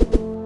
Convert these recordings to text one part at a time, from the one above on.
you.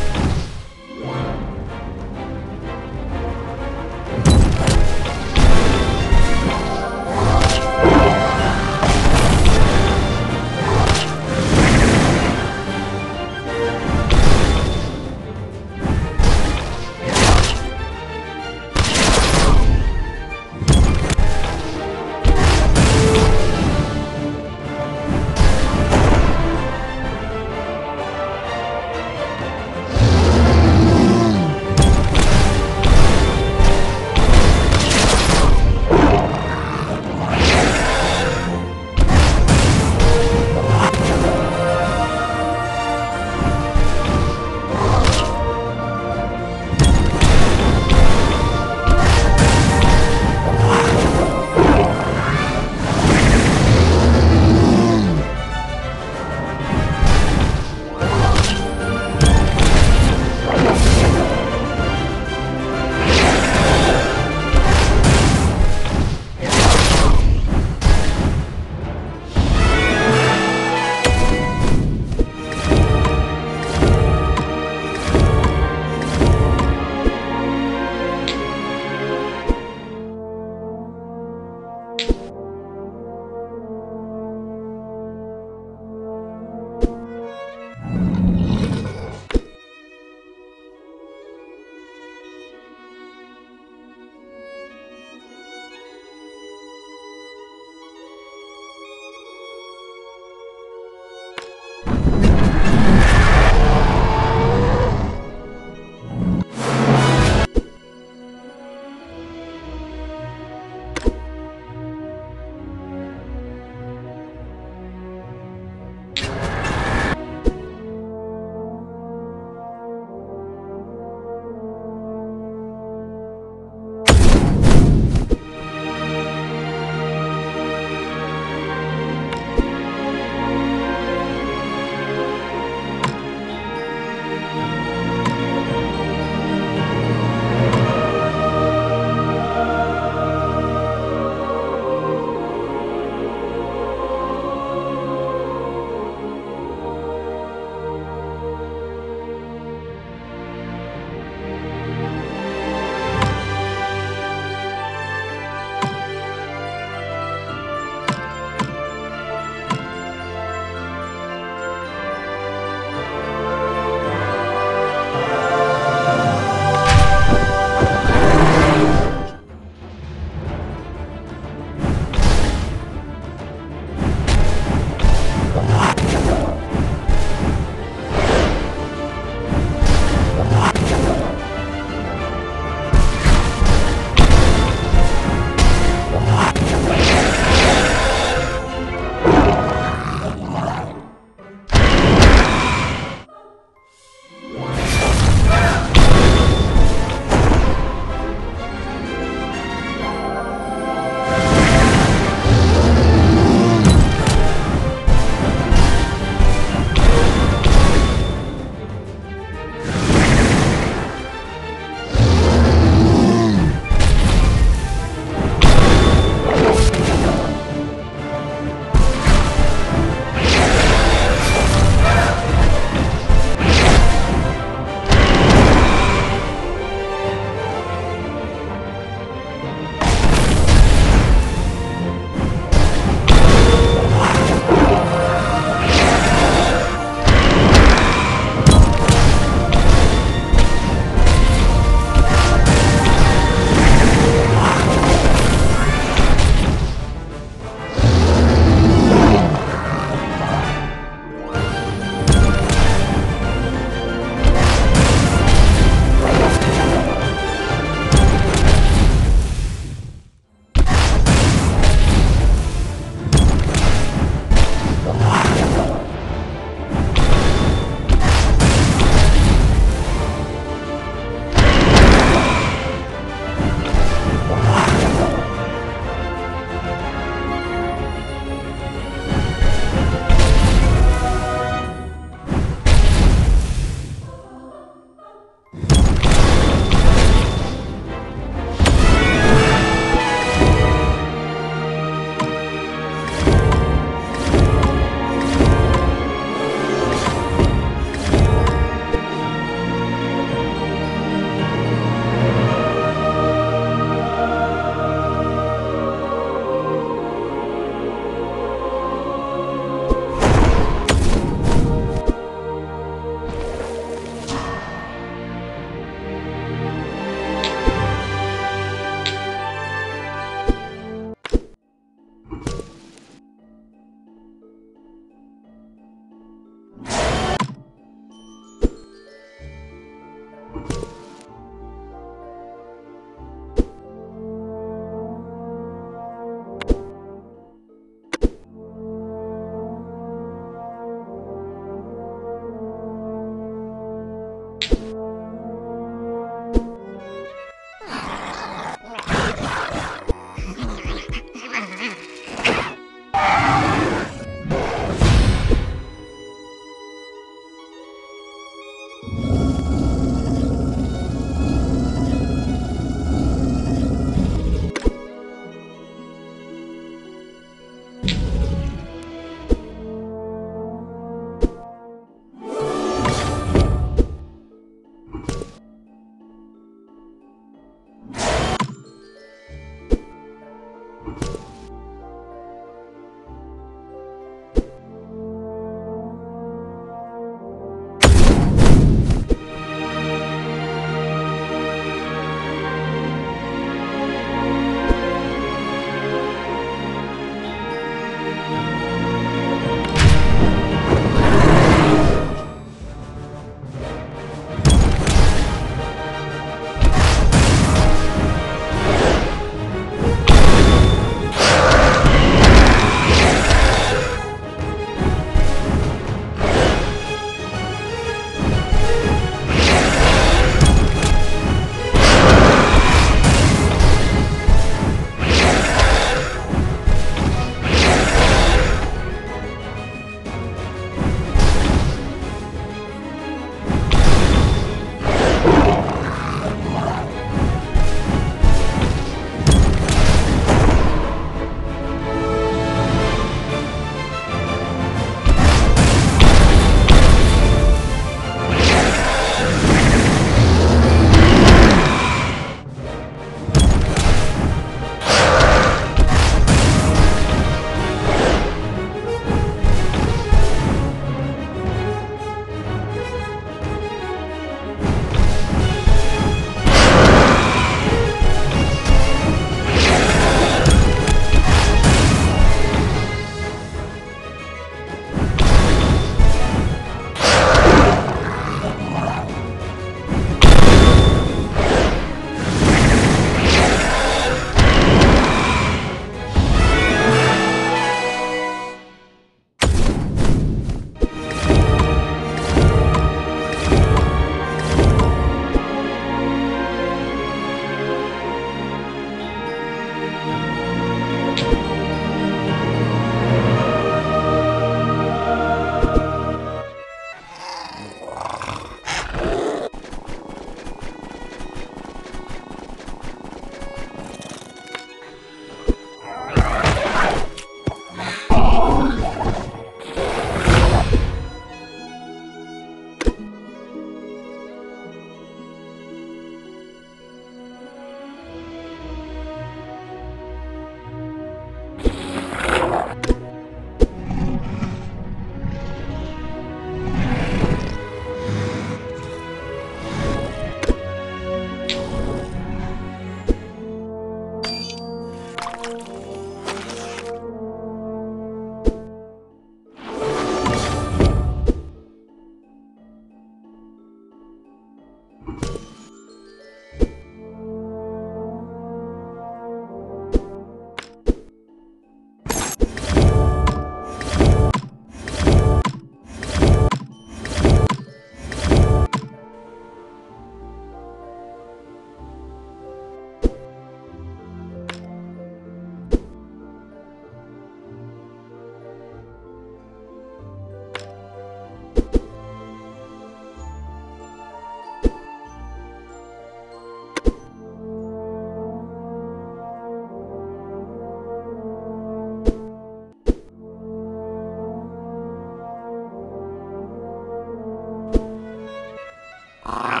Ah.